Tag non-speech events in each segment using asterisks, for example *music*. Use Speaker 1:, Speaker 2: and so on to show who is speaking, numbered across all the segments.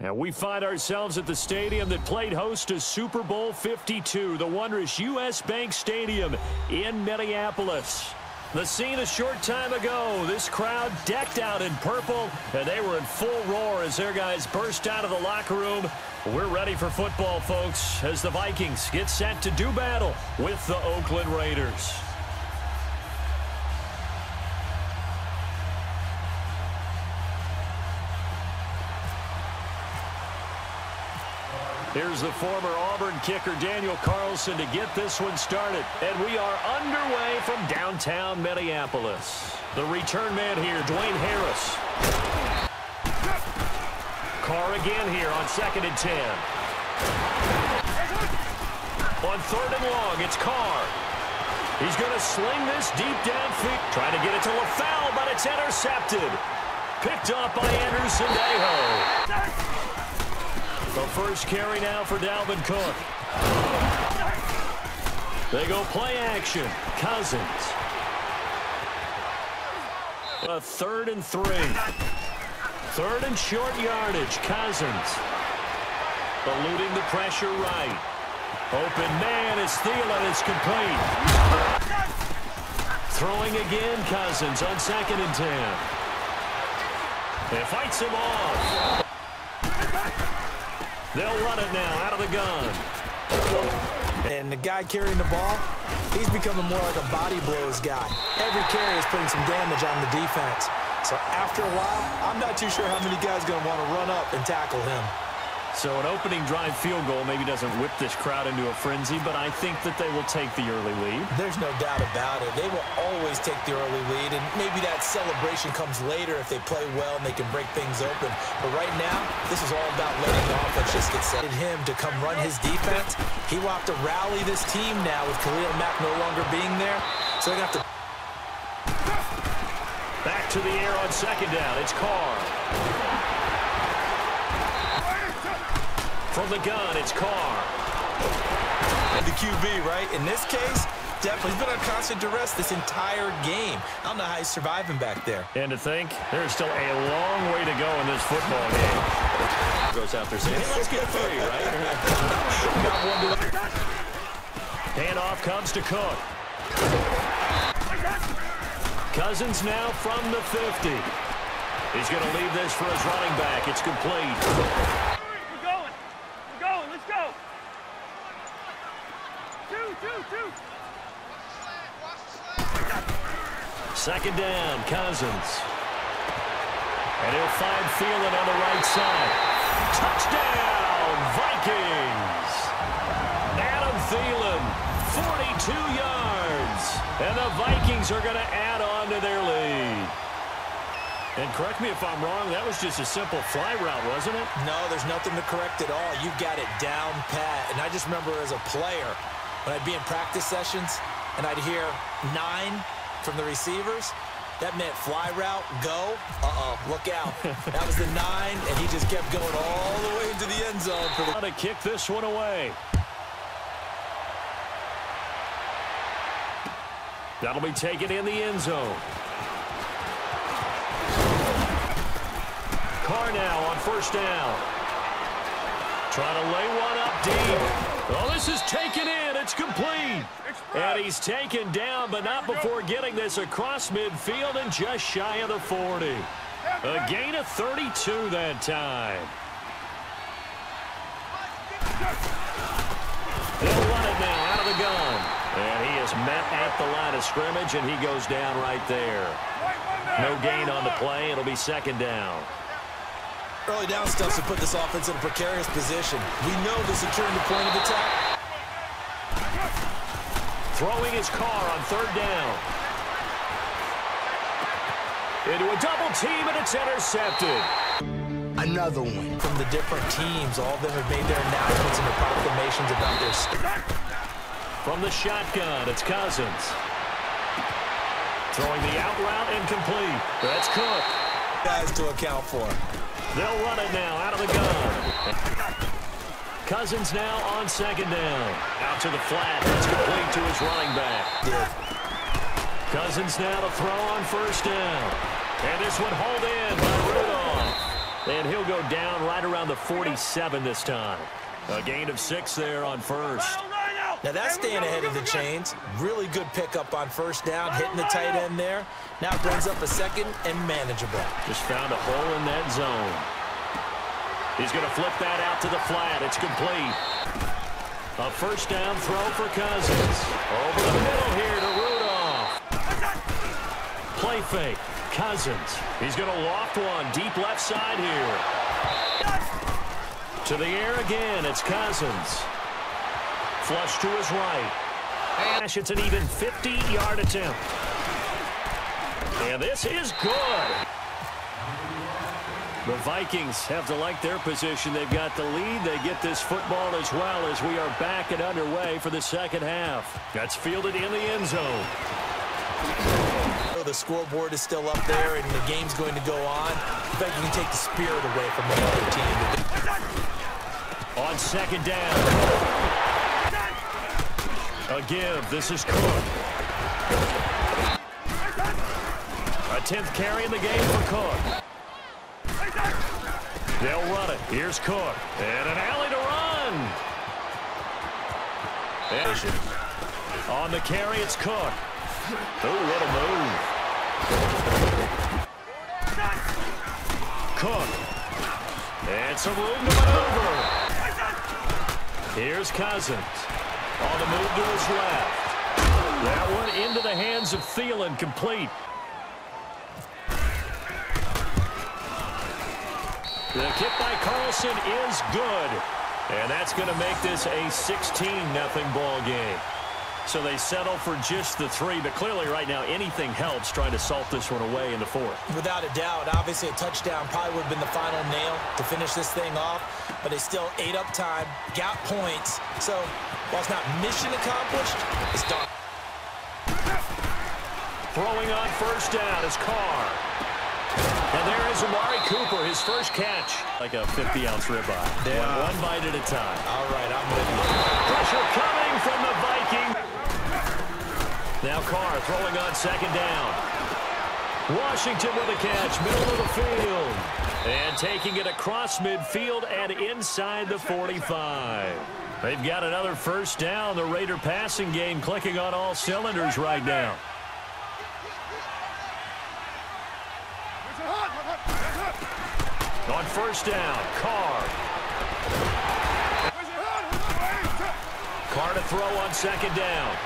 Speaker 1: And we find ourselves at the stadium that played host to Super Bowl 52, the wondrous U.S. Bank Stadium in Minneapolis. The scene a short time ago, this crowd decked out in purple, and they were in full roar as their guys burst out of the locker room. We're ready for football, folks, as the Vikings get set to do battle with the Oakland Raiders. Here's the former Auburn kicker Daniel Carlson to get this one started. And we are underway from downtown Minneapolis. The return man here, Dwayne Harris. Carr again here on second and ten. On third and long, it's Carr. He's going to sling this deep downfield. Trying to get it to LaFell, but it's intercepted. Picked up by Andrew Sendejo. The first carry now for Dalvin Cook. They go play action. Cousins. A third and three. Third and short yardage. Cousins. Eluding the pressure right. Open man is Thielen. It's complete. Throwing again, Cousins on second and ten. It fights him off. They'll run it now out of the gun.
Speaker 2: And the guy carrying the ball, he's becoming more like a body blows guy. Every carry is putting some damage on the defense. So after a while, I'm not too sure how many guys are going to want to run up and tackle him.
Speaker 1: So an opening drive field goal maybe doesn't whip this crowd into a frenzy, but I think that they will take the early lead.
Speaker 2: There's no doubt about it. They will always take the early lead, and maybe that celebration comes later if they play well and they can break things open. But right now, this is all about letting the offense just get set. Him to come run his defense. He will have to rally this team now with Khalil Mack no longer being there. So they're going to have to...
Speaker 1: Back to the air on second down. It's Carr. From the gun, it's Carr.
Speaker 2: And the QB, right? In this case, definitely he's been on constant duress this entire game. I don't know how he's surviving back there.
Speaker 1: And to think, there's still a long way to go in this football game. Goes out there saying, hey, let's get free, right? Handoff comes to Cook. Cousins now from the 50. He's going to leave this for his running back. It's complete. Second down, Cousins. And he'll find Thielen on the right side. Touchdown, Vikings! Adam Thielen, 42 yards. And the Vikings are going to add on to their lead. And correct me if I'm wrong, that was just a simple fly route, wasn't it?
Speaker 2: No, there's nothing to correct at all. You've got it down pat. And I just remember as a player, when I'd be in practice sessions and I'd hear nine from the receivers, that meant fly route, go. Uh-oh, look out. *laughs* that was the nine, and he just kept going all the way into the end zone. For the
Speaker 1: to kick this one away. That'll be taken in the end zone. Carr now on first down. Trying to lay one up deep. Oh, this is taken in. It's complete. And he's taken down, but not before getting this across midfield and just shy of the 40. A gain of 32 that time. They'll run it now out of the gun. And he is met at the line of scrimmage, and he goes down right there. No gain on the play. It'll be second down.
Speaker 2: Early down stuff to put this offense in a precarious position. We know they're securing the point of attack.
Speaker 1: Throwing his Carr on third down. Into a double team, and it's intercepted.
Speaker 2: Another one. From the different teams, all of them have made their announcements and their proclamations about their...
Speaker 1: From the shotgun, it's Cousins. Throwing the out route incomplete. That's Cook.
Speaker 2: Guys to account for.
Speaker 1: They'll run it now out of the gun. Cousins now on second down. Out to the flat. That's complete to his running back. Cousins now to throw on first down. And this one hauled in by Rudolph. And he'll go down right around the 47 this time. A gain of six there on first.
Speaker 2: Now that's staying ahead of the chains. Really good pickup on first down, hitting the tight end there. Now brings up a second and manageable.
Speaker 1: Just found a hole in that zone. He's going to flip that out to the flat. It's complete. A first down throw for Cousins. Over the middle here to Rudolph. Play fake. Cousins. He's going to loft one deep left side here. To the air again. It's Cousins. Flush to his right. And it's an even 50-yard attempt. And this is good. The Vikings have to like their position. They've got the lead. They get this football as well as we are back and underway for the second half. That's fielded in the end zone.
Speaker 2: The scoreboard is still up there, and the game's going to go on. I bet you can take the spirit away from the other
Speaker 1: team. On second down. A give. This is Cook. A 10th carry in the game for Cook. They'll run it. Here's Cook. And an alley to run. And on the carry, it's Cook. Oh, what a move. Cook. And some room to maneuver. Here's Cousins. On the move to his left. That one into the hands of Thielen, complete. The kick by Carlson is good. And that's going to make this a 16-0 ball game. So they settle for just the three, but clearly right now anything helps trying to salt this one away in the fourth.
Speaker 2: Without a doubt, obviously a touchdown probably would have been the final nail to finish this thing off, but they still ate up time, got points. So while it's not mission accomplished, it's done.
Speaker 1: Throwing on first down is Carr. And there is Amari Cooper, his first catch. Like a 50-ounce ribeye.
Speaker 2: Yeah.
Speaker 1: One, one bite at a time.
Speaker 2: All right, I'm with you.
Speaker 1: Pressure coming from the Viking. Now Carr throwing on second down. Washington with a catch, middle of the field. And taking it across midfield and inside the 45. They've got another first down. The Raider passing game clicking on all cylinders right now. On first down, Carr. Carr to throw on second down.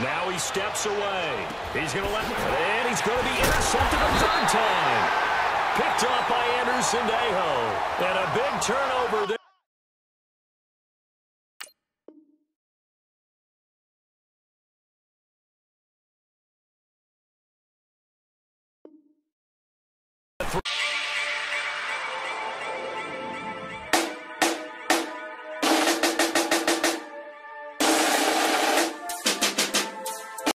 Speaker 1: Now he steps away. He's going to let, and he's going to be intercepted a third time. Picked up by Andrew Sendejo. And a big turnover there.